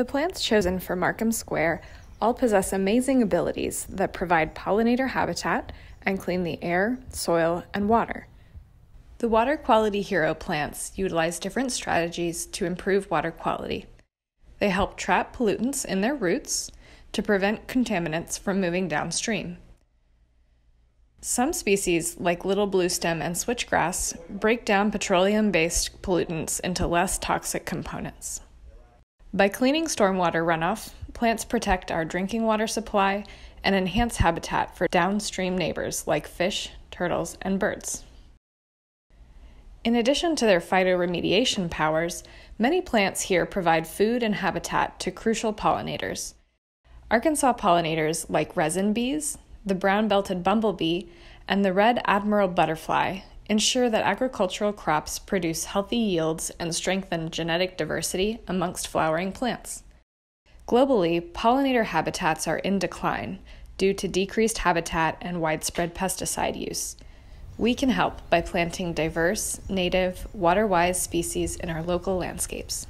The plants chosen for Markham Square all possess amazing abilities that provide pollinator habitat and clean the air, soil, and water. The Water Quality Hero plants utilize different strategies to improve water quality. They help trap pollutants in their roots to prevent contaminants from moving downstream. Some species, like little bluestem and switchgrass, break down petroleum based pollutants into less toxic components. By cleaning stormwater runoff, plants protect our drinking water supply and enhance habitat for downstream neighbors like fish, turtles, and birds. In addition to their phytoremediation powers, many plants here provide food and habitat to crucial pollinators. Arkansas pollinators like resin bees, the brown belted bumblebee, and the red admiral butterfly ensure that agricultural crops produce healthy yields and strengthen genetic diversity amongst flowering plants. Globally, pollinator habitats are in decline due to decreased habitat and widespread pesticide use. We can help by planting diverse, native, water wise species in our local landscapes.